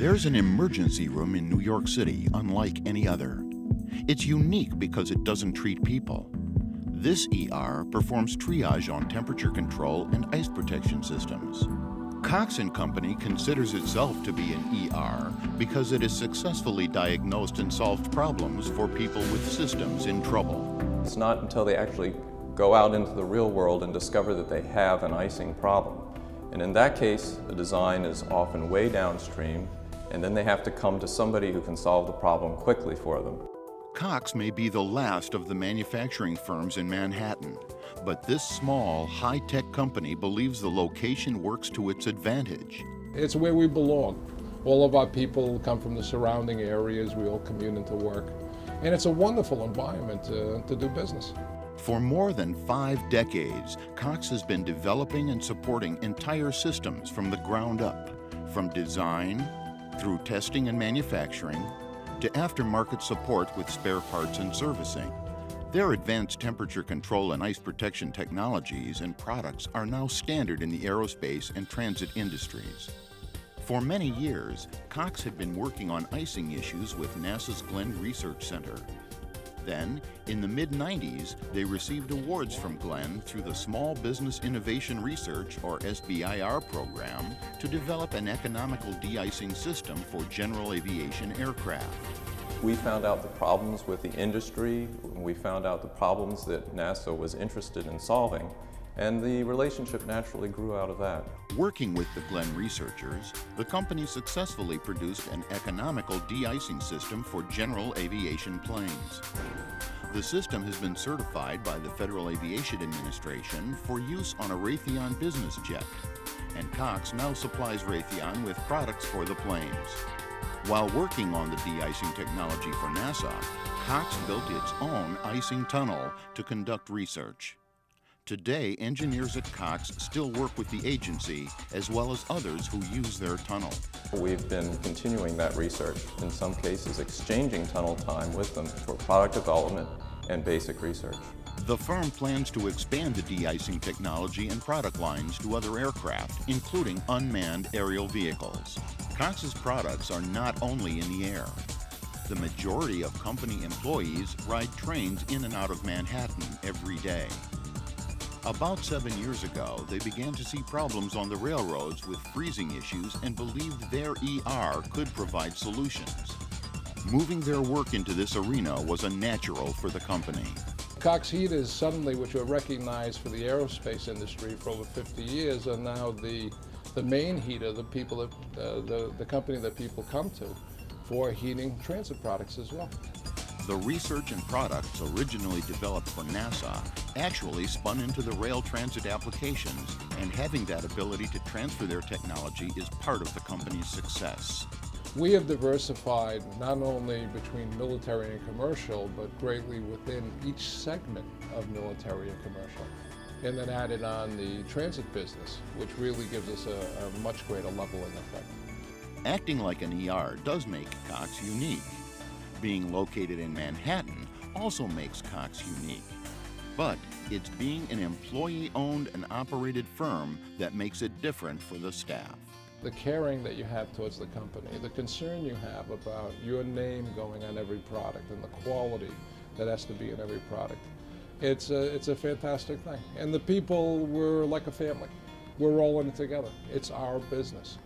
There's an emergency room in New York City unlike any other. It's unique because it doesn't treat people. This ER performs triage on temperature control and ice protection systems. Cox & Company considers itself to be an ER because it has successfully diagnosed and solved problems for people with systems in trouble. It's not until they actually go out into the real world and discover that they have an icing problem. And in that case, the design is often way downstream, and then they have to come to somebody who can solve the problem quickly for them. Cox may be the last of the manufacturing firms in Manhattan, but this small, high-tech company believes the location works to its advantage. It's where we belong. All of our people come from the surrounding areas. We all commute into work. And it's a wonderful environment to, to do business. For more than five decades, Cox has been developing and supporting entire systems from the ground up, from design, through testing and manufacturing, to aftermarket support with spare parts and servicing. Their advanced temperature control and ice protection technologies and products are now standard in the aerospace and transit industries. For many years, Cox had been working on icing issues with NASA's Glenn Research Center. Then, in the mid 90s, they received awards from Glenn through the Small Business Innovation Research, or SBIR, program to develop an economical de icing system for general aviation aircraft. We found out the problems with the industry, we found out the problems that NASA was interested in solving, and the relationship naturally grew out of that. Working with the Glenn researchers, the company successfully produced an economical de-icing system for general aviation planes. The system has been certified by the Federal Aviation Administration for use on a Raytheon business jet, and Cox now supplies Raytheon with products for the planes. While working on the de-icing technology for NASA, Cox built its own icing tunnel to conduct research. Today, engineers at Cox still work with the agency as well as others who use their tunnel. We've been continuing that research, in some cases exchanging tunnel time with them for product development and basic research. The firm plans to expand the de-icing technology and product lines to other aircraft, including unmanned aerial vehicles. Cox's products are not only in the air. The majority of company employees ride trains in and out of Manhattan every day. About seven years ago, they began to see problems on the railroads with freezing issues and believed their ER could provide solutions. Moving their work into this arena was a natural for the company. Cox Heat is suddenly, which were recognized for the aerospace industry for over 50 years, are now the, the main heater, the, people that, uh, the, the company that people come to for heating transit products as well. The research and products originally developed for NASA actually spun into the rail transit applications, and having that ability to transfer their technology is part of the company's success. We have diversified not only between military and commercial, but greatly within each segment of military and commercial. And then added on the transit business, which really gives us a, a much greater leveling effect. Acting like an ER does make Cox unique. Being located in Manhattan also makes Cox unique. But it's being an employee-owned and operated firm that makes it different for the staff. The caring that you have towards the company, the concern you have about your name going on every product and the quality that has to be in every product. It's a, it's a fantastic thing. And the people, we're like a family. We're all in it together. It's our business.